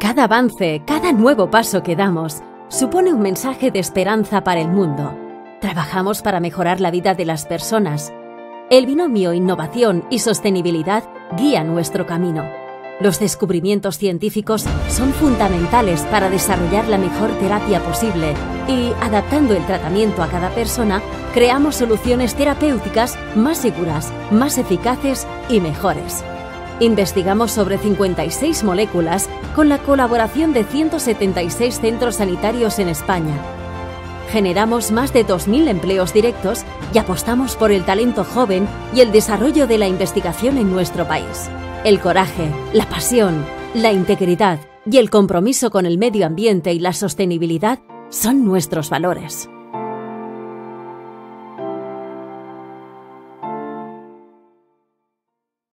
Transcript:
Cada avance, cada nuevo paso que damos, supone un mensaje de esperanza para el mundo. Trabajamos para mejorar la vida de las personas. El binomio innovación y sostenibilidad guía nuestro camino. Los descubrimientos científicos son fundamentales para desarrollar la mejor terapia posible y, adaptando el tratamiento a cada persona, creamos soluciones terapéuticas más seguras, más eficaces y mejores. Investigamos sobre 56 moléculas con la colaboración de 176 centros sanitarios en España. Generamos más de 2.000 empleos directos y apostamos por el talento joven y el desarrollo de la investigación en nuestro país. El coraje, la pasión, la integridad y el compromiso con el medio ambiente y la sostenibilidad son nuestros valores.